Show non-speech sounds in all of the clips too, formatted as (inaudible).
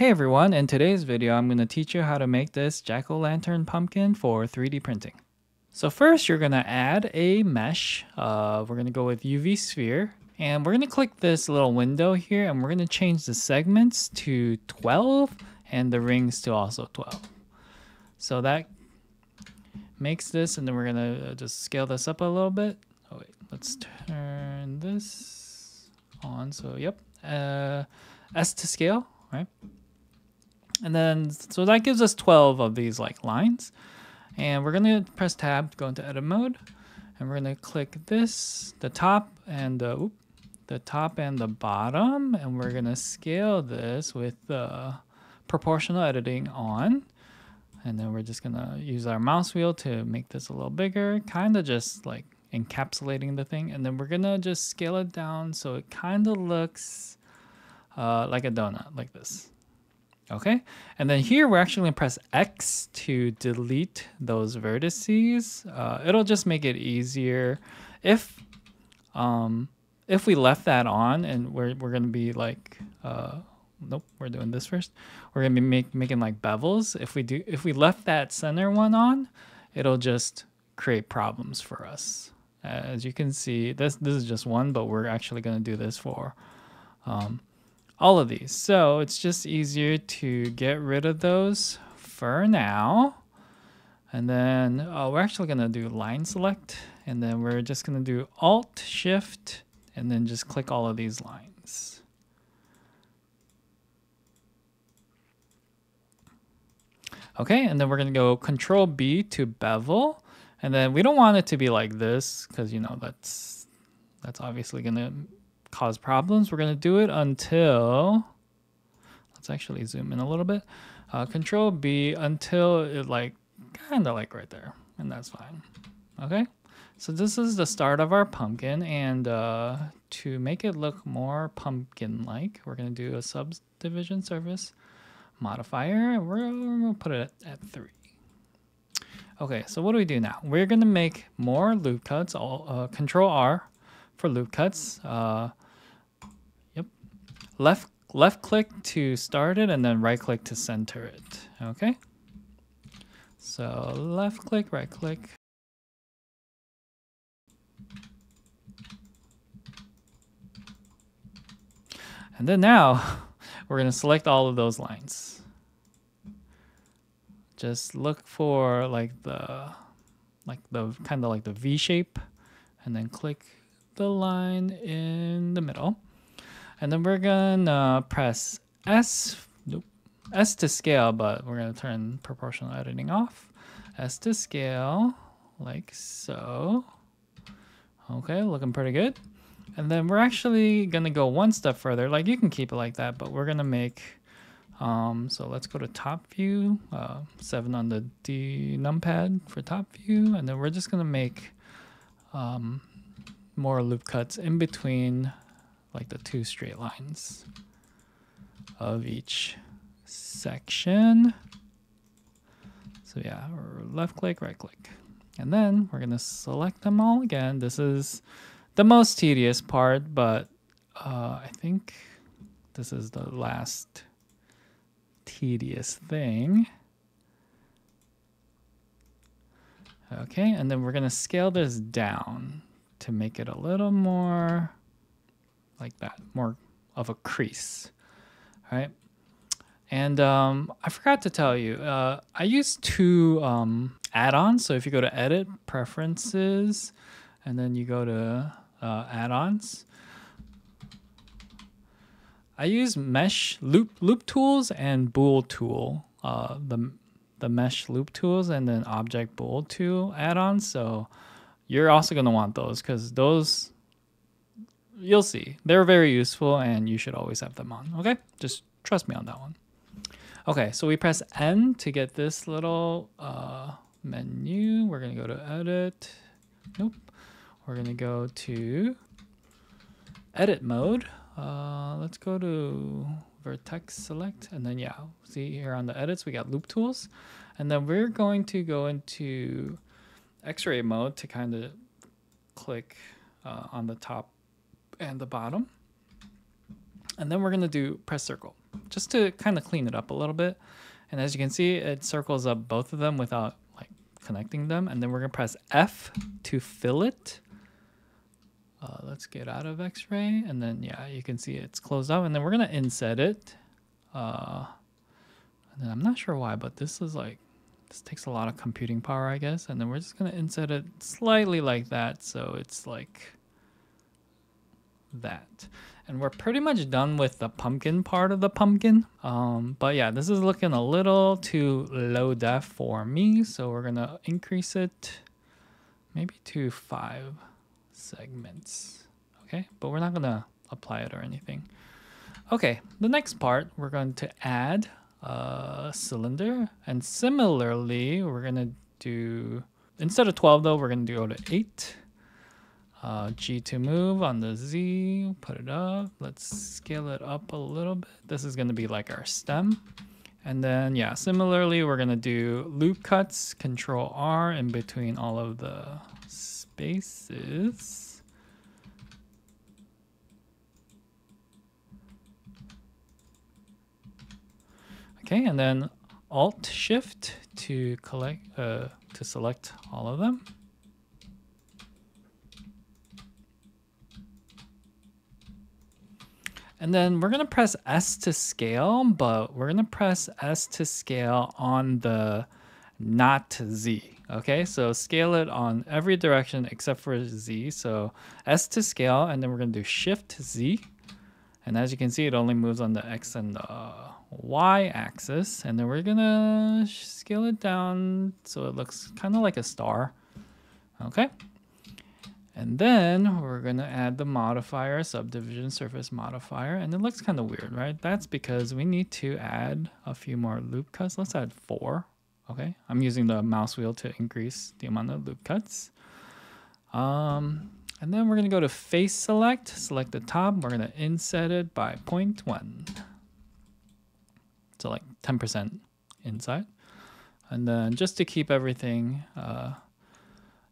Hey everyone, in today's video I'm going to teach you how to make this jack-o'-lantern pumpkin for 3D printing. So first you're going to add a mesh, uh, we're going to go with UV sphere, and we're going to click this little window here and we're going to change the segments to 12 and the rings to also 12. So that makes this and then we're going to uh, just scale this up a little bit. Oh wait, let's turn this on. So yep, uh, S to scale, right? And then, so that gives us 12 of these like lines. And we're gonna press tab to go into edit mode. And we're gonna click this, the top and the, the top and the bottom. And we're gonna scale this with the proportional editing on. And then we're just gonna use our mouse wheel to make this a little bigger, kind of just like encapsulating the thing. And then we're gonna just scale it down so it kind of looks uh, like a donut, like this. Okay, and then here we're actually gonna press X to delete those vertices. Uh, it'll just make it easier if um, if we left that on and we're, we're gonna be like, uh, nope, we're doing this first. We're gonna be make, making like bevels. If we do, if we left that center one on, it'll just create problems for us. As you can see, this, this is just one, but we're actually gonna do this for um, all of these. So it's just easier to get rid of those for now. And then uh, we're actually gonna do line select and then we're just gonna do alt shift and then just click all of these lines. Okay, and then we're gonna go control B to bevel. And then we don't want it to be like this because you know that's that's obviously gonna cause problems. We're going to do it until, let's actually zoom in a little bit. Uh, control B until it like, kind of like right there. And that's fine. Okay. So this is the start of our pumpkin. And uh, to make it look more pumpkin-like, we're going to do a subdivision surface modifier. We're, we're going to put it at, at three. Okay, so what do we do now? We're going to make more loop cuts. All, uh, control R for loop cuts. Uh. Left left click to start it and then right click to center it. Okay. So left click, right click. And then now (laughs) we're going to select all of those lines. Just look for like the like the kind of like the V shape and then click the line in the middle. And then we're gonna press S, nope, S to scale, but we're gonna turn proportional editing off. S to scale, like so. Okay, looking pretty good. And then we're actually gonna go one step further. Like you can keep it like that, but we're gonna make, um, so let's go to top view, uh, seven on the D numpad for top view. And then we're just gonna make, um, more loop cuts in between like the two straight lines of each section. So yeah, left click, right click. And then we're gonna select them all again. This is the most tedious part, but uh, I think this is the last tedious thing. Okay, and then we're gonna scale this down to make it a little more like that, more of a crease, right? And um, I forgot to tell you, uh, I use two um, add-ons. So if you go to Edit, Preferences, and then you go to uh, Add-ons, I use Mesh Loop Loop Tools and Bool Tool, uh, the the Mesh Loop Tools, and then Object Bool Tool add-ons. So you're also going to want those because those you'll see. They're very useful and you should always have them on okay? Just trust me on that one. Okay so we press n to get this little uh, menu. We're going to go to edit. Nope. We're going to go to edit mode. Uh, let's go to vertex select and then yeah see here on the edits we got loop tools. And then we're going to go into x-ray mode to kind of click uh, on the top and the bottom. And then we're gonna do press circle, just to kind of clean it up a little bit. And as you can see, it circles up both of them without like connecting them. And then we're gonna press F to fill it. Uh, let's get out of X-ray. And then, yeah, you can see it's closed up. And then we're gonna inset it. Uh, and then I'm not sure why, but this is like, this takes a lot of computing power, I guess. And then we're just gonna inset it slightly like that. So it's like that. And we're pretty much done with the pumpkin part of the pumpkin. Um, but yeah, this is looking a little too low def for me. So we're gonna increase it maybe to five segments. Okay, but we're not gonna apply it or anything. Okay, the next part, we're going to add a cylinder. And similarly, we're gonna do, instead of 12 though, we're gonna do go to eight. Uh, G to move on the Z, put it up. Let's scale it up a little bit. This is gonna be like our stem. And then, yeah, similarly, we're gonna do loop cuts, control R in between all of the spaces. Okay, and then Alt Shift to collect uh, to select all of them. And then we're to press S to scale, but we're to press S to scale on the not Z. Okay, so scale it on every direction except for Z. So S to scale, and then we're to do Shift Z. And as you can see, it only moves on the X and the Y axis. And then we're to scale it down so it looks kind of like a star. Okay. And then we're going to add the modifier, subdivision surface modifier. And it looks kind of weird, right? That's because we need to add a few more loop cuts. Let's add four. Okay, I'm using the mouse wheel to increase the amount of loop cuts. Um, and then we're going to go to face select, select the top. We're going to inset it by 0.1. So like 10% inside. And then just to keep everything uh,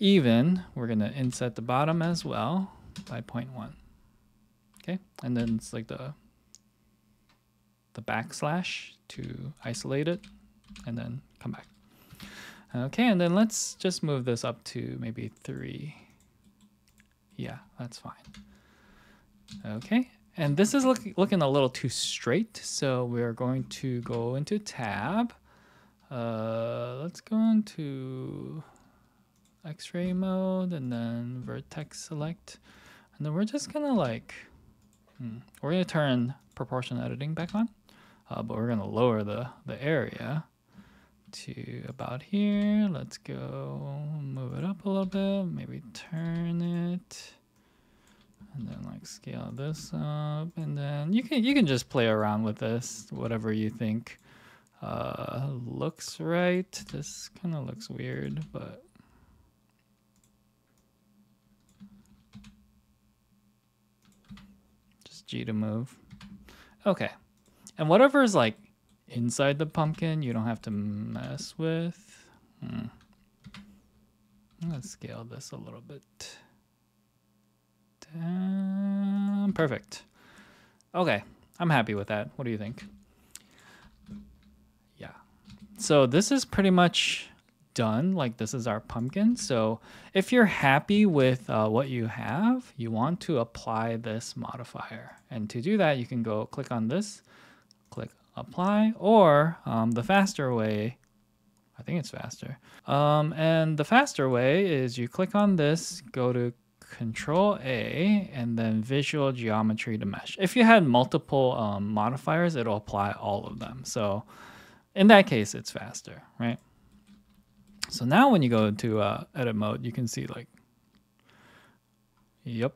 even, we're going to inset the bottom as well by 0.1. Okay, and then it's like the the backslash to isolate it and then come back. Okay, and then let's just move this up to maybe three. Yeah, that's fine. Okay, and this is look, looking a little too straight, so we're going to go into tab. Uh, let's go into x-ray mode and then vertex select. And then we're just gonna like, hmm, we're gonna turn proportion editing back on, uh, but we're gonna lower the, the area to about here. Let's go move it up a little bit, maybe turn it. And then like scale this up and then you can you can just play around with this, whatever you think uh, looks right. This kind of looks weird, but just G to move. Okay. And whatever is like inside the pumpkin you don't have to mess with. Hmm. Let's scale this a little bit. Down. Perfect. Okay, I'm happy with that. What do you think? Yeah. So this is pretty much done. Like this is our pumpkin. So if you're happy with uh, what you have, you want to apply this modifier. And to do that, you can go click on this, click apply, or um, the faster way, I think it's faster. Um, and the faster way is you click on this, go to Control A, and then Visual Geometry to Mesh. If you had multiple um, modifiers, it'll apply all of them. So in that case, it's faster, right? So now when you go into uh, edit mode, you can see like, yep,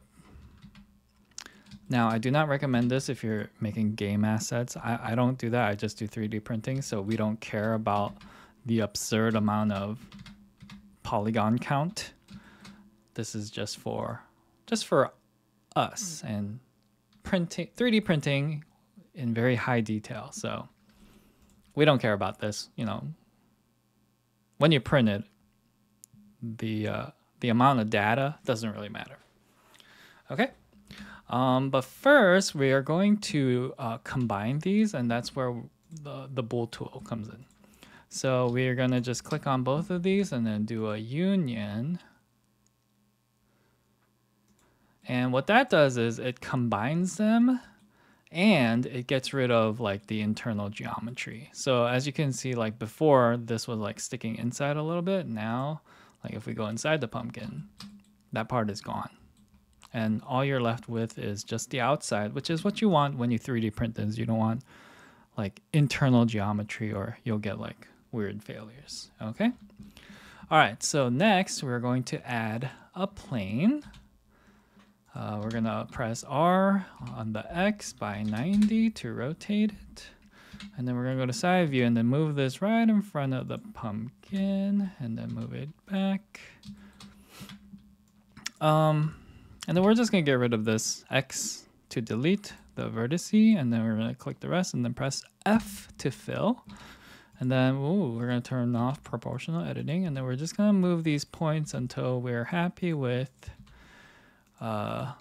now, I do not recommend this if you're making game assets. I, I don't do that. I just do 3D printing, so we don't care about the absurd amount of polygon count. This is just for just for us and printing 3D printing in very high detail. So we don't care about this, you know. When you print it, the uh, the amount of data doesn't really matter. Okay? Um, but first, we are going to uh, combine these, and that's where the, the bool tool comes in. So we are going to just click on both of these and then do a union. And what that does is it combines them and it gets rid of like the internal geometry. So as you can see, like before, this was like sticking inside a little bit. Now, like if we go inside the pumpkin, that part is gone. And all you're left with is just the outside, which is what you want when you 3D print this. You don't want like internal geometry or you'll get like weird failures, okay? All right, so next we're going to add a plane. Uh, we're gonna press R on the X by 90 to rotate it. And then we're gonna go to side view and then move this right in front of the pumpkin and then move it back. Um, and then we're just gonna get rid of this X to delete the vertex and then we're gonna click the rest and then press F to fill. And then ooh, we're gonna turn off proportional editing and then we're just gonna move these points until we're happy with uh,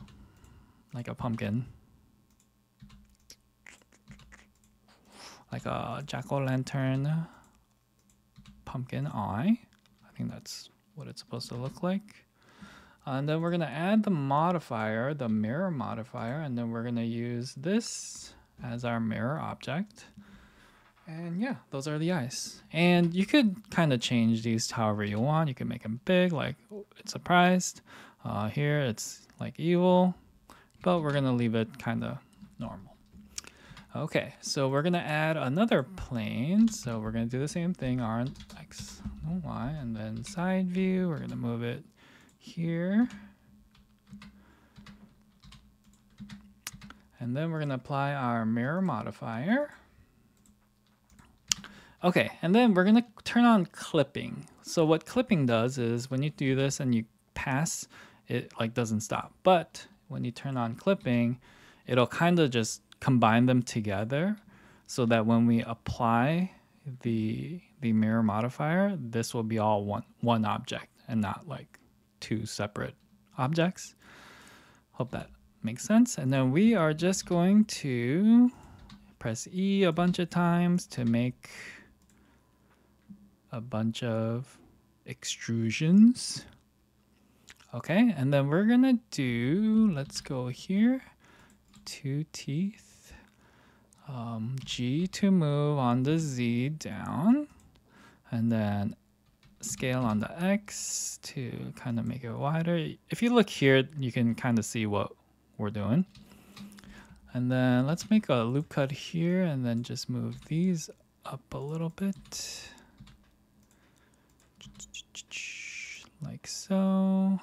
like a pumpkin, like a jack-o'-lantern pumpkin eye. I think that's what it's supposed to look like. And then we're gonna add the modifier, the mirror modifier, and then we're gonna use this as our mirror object. And yeah, those are the eyes. And you could kind of change these however you want. You can make them big, like it's surprised. Uh, here it's like evil, but we're gonna leave it kind of normal. Okay, so we're gonna add another plane. So we're gonna do the same thing, R, X, Y, and then side view. We're gonna move it here. And then we're gonna apply our mirror modifier. Okay, and then we're gonna turn on clipping. So what clipping does is when you do this and you pass it like doesn't stop. But when you turn on clipping, it'll kind of just combine them together so that when we apply the the mirror modifier, this will be all one one object and not like two separate objects. Hope that makes sense. And then we are just going to press E a bunch of times to make a bunch of extrusions. Okay, and then we're gonna do, let's go here, two teeth, um, G to move on the Z down, and then scale on the X to kind of make it wider. If you look here, you can kind of see what we're doing. And then let's make a loop cut here and then just move these up a little bit. Like so.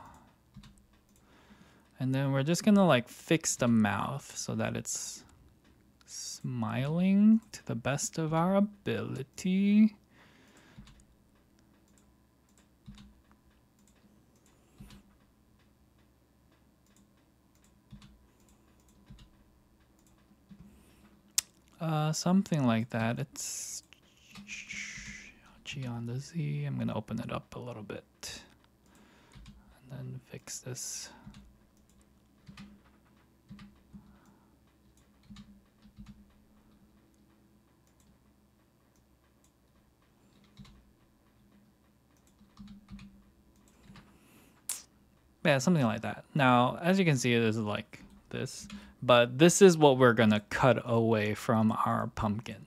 And then we're just gonna like fix the mouth so that it's smiling to the best of our ability. Uh, something like that. It's G on the Z. I'm gonna open it up a little bit and then fix this. Yeah, something like that. Now, as you can see, it is like this, but this is what we're gonna cut away from our pumpkin.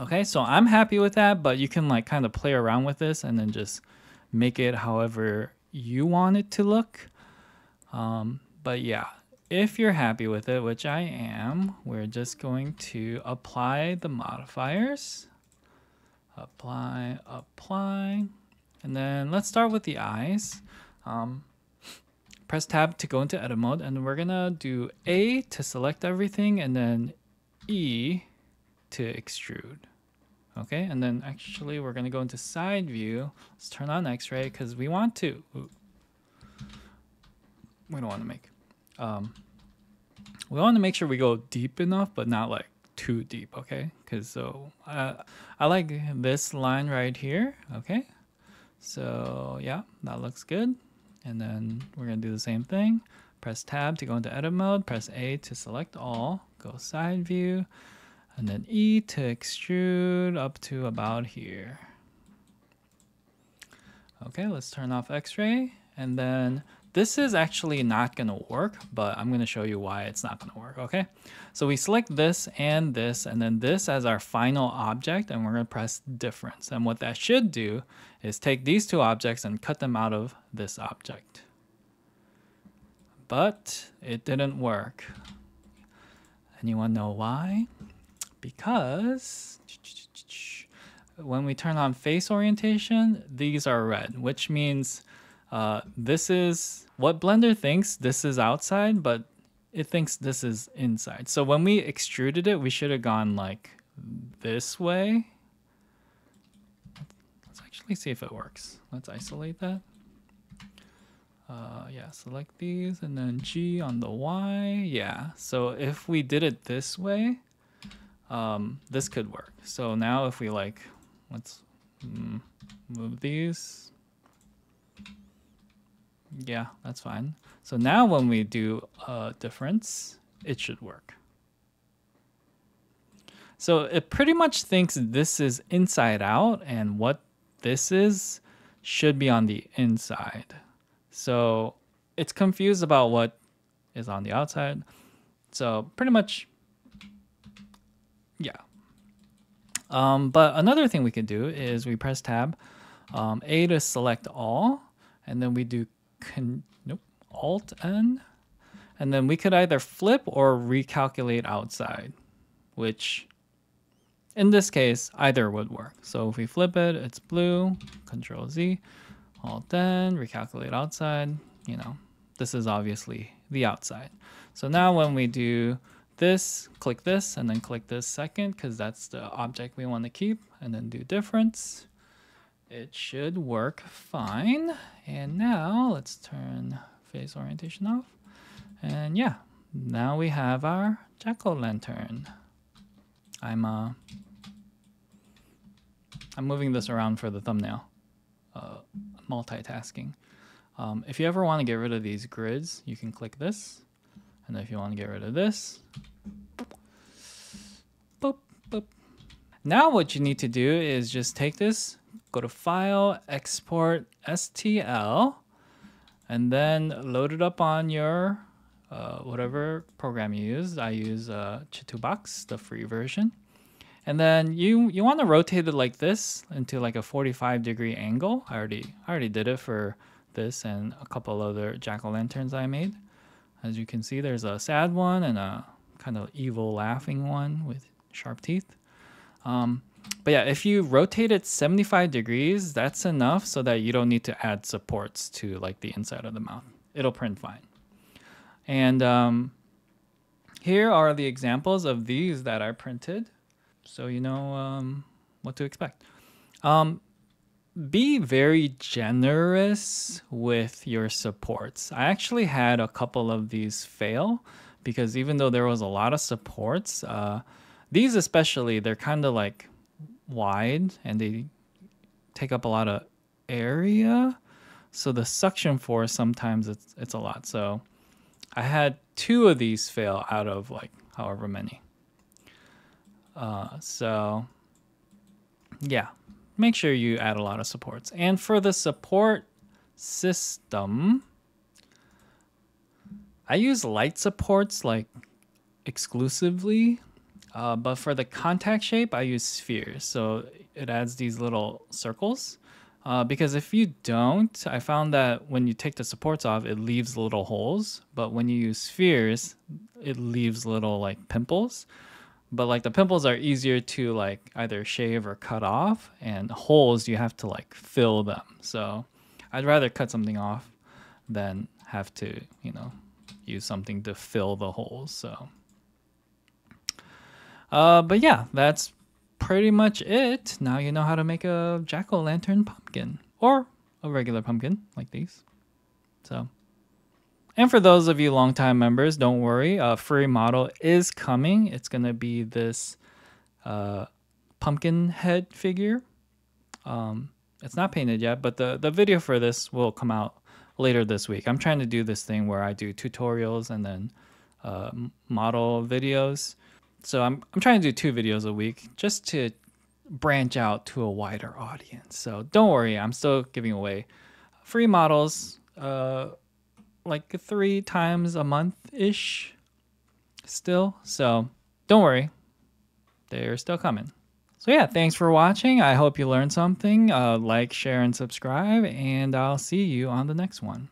Okay, so I'm happy with that, but you can like kind of play around with this and then just make it however you want it to look. Um, but yeah, if you're happy with it, which I am, we're just going to apply the modifiers. Apply, apply. And then let's start with the eyes. Um, press tab to go into edit mode and we're gonna do A to select everything and then E to extrude. Okay, and then actually we're gonna go into side view. Let's turn on X-ray because we want to. Ooh, we don't want to make. Um, we want to make sure we go deep enough, but not like too deep. Okay, because so uh, I like this line right here. Okay, so yeah, that looks good. And then we're gonna do the same thing. Press tab to go into edit mode. Press A to select all. Go side view. And then E to extrude up to about here. Okay, let's turn off x-ray. And then this is actually not gonna work, but I'm gonna show you why it's not gonna work, okay? So we select this and this, and then this as our final object, and we're gonna press difference. And what that should do is take these two objects and cut them out of this object. But it didn't work. Anyone know why? Because when we turn on face orientation, these are red, which means uh, this is what Blender thinks this is outside, but it thinks this is inside. So when we extruded it, we should have gone like this way. Let's actually see if it works. Let's isolate that. Uh, yeah, select these and then G on the Y. Yeah, so if we did it this way, um, this could work. So now if we like, let's mm, move these. Yeah, that's fine. So now when we do a difference, it should work. So it pretty much thinks this is inside out and what this is should be on the inside. So it's confused about what is on the outside. So pretty much, yeah. Um, but another thing we could do is we press tab, um, A to select all, and then we do con nope, Alt N, and then we could either flip or recalculate outside, which in this case, either would work. So if we flip it, it's blue, Control Z, Alt N, recalculate outside, you know, this is obviously the outside. So now when we do this, click this, and then click this second, because that's the object we want to keep, and then do difference, it should work fine. And now let's turn face orientation off. And yeah, now we have our jack-o'-lantern. I'm uh, I'm moving this around for the thumbnail. Uh, multitasking. Um, if you ever want to get rid of these grids, you can click this. And if you want to get rid of this, boop, boop. Now what you need to do is just take this, go to File, Export STL, and then load it up on your uh, whatever program you use. I use uh, Chitubox, the free version. And then you you want to rotate it like this into like a 45 degree angle. I already I already did it for this and a couple other jack-o'-lanterns I made. As you can see, there's a sad one and a kind of evil laughing one with sharp teeth. Um, but yeah, if you rotate it 75 degrees, that's enough so that you don't need to add supports to like the inside of the mouth. It'll print fine. And um, here are the examples of these that are printed so you know um, what to expect. Um, be very generous with your supports. I actually had a couple of these fail because even though there was a lot of supports, uh, these especially, they're kind of like wide and they take up a lot of area. So the suction force sometimes it's it's a lot. So I had two of these fail out of like however many. Uh, so yeah, make sure you add a lot of supports. And for the support system, I use light supports like exclusively, uh, but for the contact shape, I use spheres. So it adds these little circles. Uh, because if you don't, I found that when you take the supports off, it leaves little holes. But when you use spheres, it leaves little like pimples but like the pimples are easier to like either shave or cut off and holes you have to like fill them so i'd rather cut something off than have to you know use something to fill the holes so uh but yeah that's pretty much it now you know how to make a jack-o'-lantern pumpkin or a regular pumpkin like these so and for those of you longtime members, don't worry, a free model is coming. It's going to be this uh, pumpkin head figure. Um, it's not painted yet, but the, the video for this will come out later this week. I'm trying to do this thing where I do tutorials and then uh, model videos. So I'm I'm trying to do two videos a week just to branch out to a wider audience. So don't worry, I'm still giving away free models uh like three times a month ish still. So don't worry, they're still coming. So yeah, thanks for watching. I hope you learned something. Uh, like, share, and subscribe, and I'll see you on the next one.